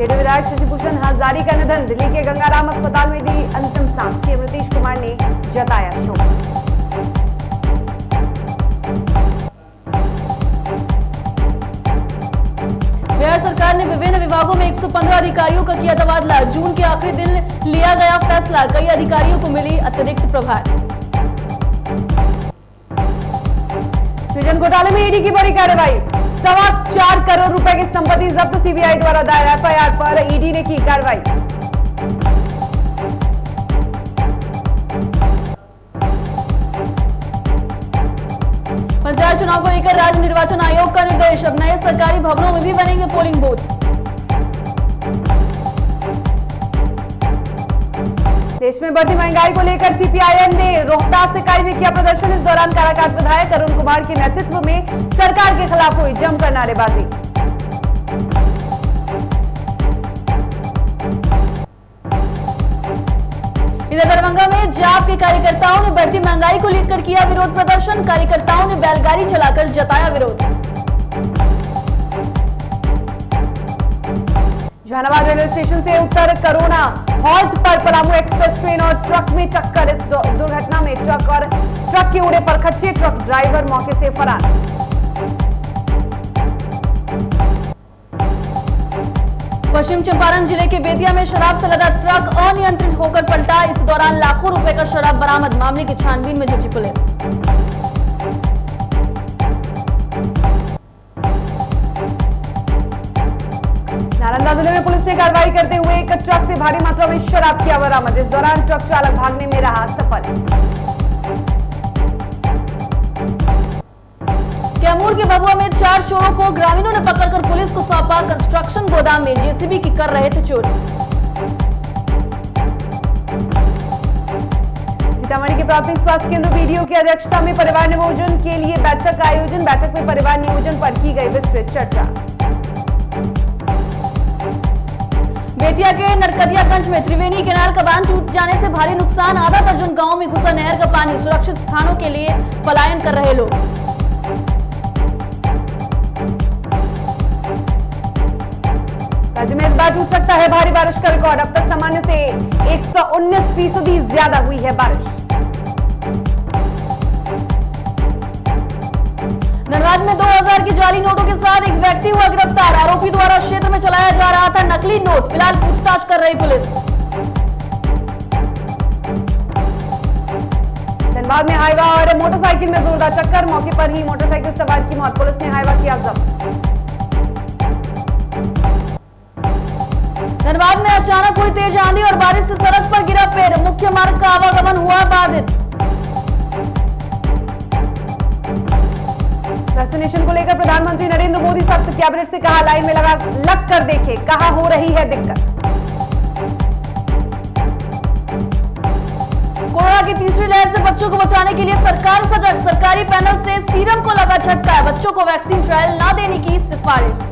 JD विधायक शशिभूषण हजारी का निधन दिल्ली के गंगाराम अस्पताल में दी अंतिम सांस सीएम नीतीश कुमार ने जताया शोक। बिहार सरकार ने विभिन्न विभागों में 115 अधिकारियों का किया तबादला। जून के आखिरी दिन लिया गया फैसला। कई अधिकारियों को मिली अतिरिक्त प्रभार। सृजन घोटाले में ईडी की बड़ी कार्रवाई। सवा चार करोड़ रुपए की संपत्ति जब्त सीबीआई द्वारा दायर एफआईआर पर ईडी ने की कार्रवाई। पंचायत चुनाव को लेकर राज्य निर्वाचन आयोग का निर्देश। अब नए सरकारी भवनों में भी बनेंगे पोलिंग बूथ। देश में बढ़ती महँगाई को लेकर सीपीआईएम ने रोहतास इकाई में किया प्रदर्शन। इस दौरान काराकाट विधायक अरुण कुमार के नेतृत्व में सरकार के खिलाफ हुई जमकर नारेबाजी। इधर दरभंगा में जाप के कार्यकर्ताओं ने बढ़ती महँगाई को लेकर किया विरोध प्रदर्शन। कार्यकर्ताओं ने बैलगाड़ी चलाकर जताया विरोध। जहानाबाद रेलवे स्टेशन से उत्तर करोना। हॉल्ट पर पलामू एक्सप्रेस ट्रेन और ट्रक में टक्कर। इस दुर्घटना में ट्रक और ट्रक के उड़े पर खच्चे ट्रक ड्राइवर मौके से फरार। पश्चिम चंपारण ज़िले के बेतिया में शराब से लदा ट्रक अनियंत्रित होकर पलटा। इस दौरान लाखों रुपए का शराब बरामद मामले की छानबीन में जुटी पुलिस। नालंदा ज़िले में पुलिस ने कार्रवाई करते हुए एक ट्रक से भारी मात्रा में शराब किया बरामद इस दौरान ट्रक चालक भागने में रहा सफल। कैमूर के बबुआ में चार चोरों को ग्रामीणों ने पकड़कर पुलिस को सौंपा कंस्ट्रक्शन गोदाम में। जेसीबी की कर रहे थे चोरी। सीतामढ़ी के प्राथमिक स्वास्थ्य केंद्र बीडीओ की अध्यक्षता में परिवार नियोजन के लिए बैठक का आयोजन। बैठक में परिवार नियोजन पर की गई विस्तृत चर्चा। बेतिया के नरकदियागंज में त्रिवेणी कैनाल का बाँध टूट जाने से भारी नुकसान, आधा दर्जन गाँव में घुसा नहर का पानी। सुरक्षित स्थानों के लिए पलायन कर रहे लोग। राज्य में इस बार टूट सकता है भारी बारिश का रिकॉर्ड। अब तक सामान्य से 119 फ़ीसदी ज़्यादा हुई है बारिश। धनबाद में 2000 की जाली नोटों के साथ एक व्यक्ति हुआ गिरफ़्तार। आरोपी द्वारा क्षेत्र में चलाया जा रहा नकली नोट फ़िलहाल पूछताछ कर रही पुलिस। धनबाद में हाईवा और मोटरसाइकिल में जोरदार चक्कर मौके पर ही मोटरसाइकिल सवार की मौत पुलिस ने हाईवा किया जब्त। धनबाद में अचानक हुई तेज आंधी और बारिश से सड़क पर गिरा पेड़ मुख्य मार्ग का आवागमन हुआ। वैक्सीनेशन को लेकर प्रधानमंत्री नरेंद्र मोदी सख्त कैबिनेट से कहा लाइन में लगा, लग कर देखे, कहा हो रही है दिक्कत? कोरोना की तीसरी लहर से बच्चों को बचाने के लिए सरकार सजग, सरकारी पैनल से सीरम को लगा झटका, बच्चों को वैक्सीन ट्रायल ना देने की सिफारिश।